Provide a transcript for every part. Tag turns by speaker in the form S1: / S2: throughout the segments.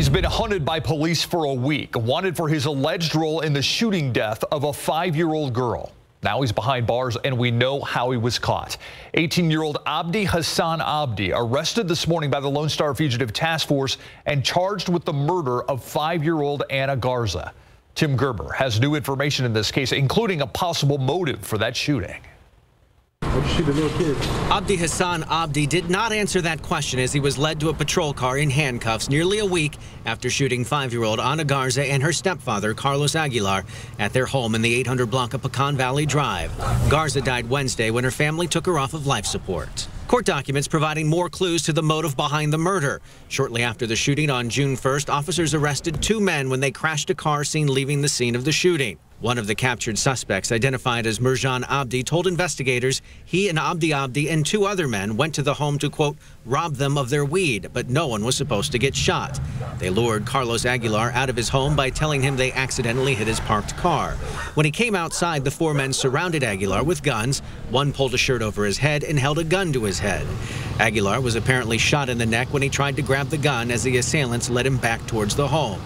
S1: He's been hunted by police for a week, wanted for his alleged role in the shooting death of a five-year-old girl. Now he's behind bars, and we know how he was caught. 18-year-old Abdi Hassan Abdi arrested this morning by the Lone Star Fugitive Task Force and charged with the murder of five-year-old Ana Garza. Tim Gerber has new information in this case, including a possible motive for that shooting.
S2: Abdi Hassan Abdi did not answer that question as he was led to a patrol car in handcuffs nearly a week after shooting five-year-old Ana Garza and her stepfather, Carlos Aguilar, at their home in the 800 block of Pecan Valley Drive. Garza died Wednesday when her family took her off of life support. Court documents providing more clues to the motive behind the murder. Shortly after the shooting on June 1st, officers arrested two men when they crashed a car seen leaving the scene of the shooting. One of the captured suspects, identified as Mirjan Abdi, told investigators he and Abdi Abdi and two other men went to the home to, quote, rob them of their weed, but no one was supposed to get shot. They lured Carlos Aguilar out of his home by telling him they accidentally hit his parked car. When he came outside, the four men surrounded Aguilar with guns. One pulled a shirt over his head and held a gun to his head. Aguilar was apparently shot in the neck when he tried to grab the gun as the assailants led him back towards the home.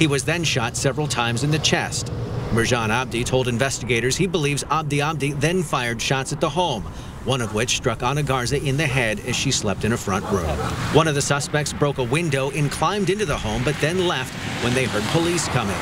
S2: He was then shot several times in the chest. Mirjan Abdi told investigators he believes Abdi Abdi then fired shots at the home, one of which struck Ana Garza in the head as she slept in a front room. One of the suspects broke a window and climbed into the home, but then left when they heard police coming.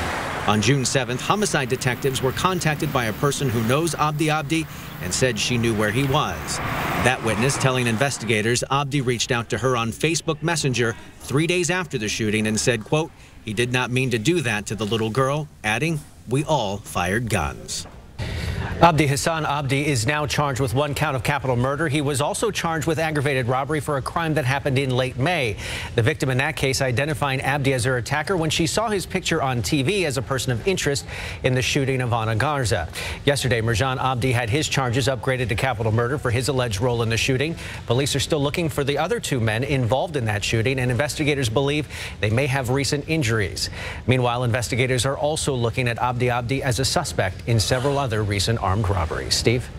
S2: On June 7th, homicide detectives were contacted by a person who knows Abdi Abdi and said she knew where he was. That witness telling investigators Abdi reached out to her on Facebook Messenger three days after the shooting and said, quote, he did not mean to do that to the little girl, adding, we all fired guns. Abdi Hassan Abdi is now charged with one count of capital murder. He was also charged with aggravated robbery for a crime that happened in late May. The victim in that case identifying Abdi as her attacker when she saw his picture on TV as a person of interest in the shooting of Ana Garza. Yesterday, Mirjan Abdi had his charges upgraded to capital murder for his alleged role in the shooting. Police are still looking for the other two men involved in that shooting, and investigators believe they may have recent injuries. Meanwhile, investigators are also looking at Abdi Abdi as a suspect in several other recent armed robberies. Steve?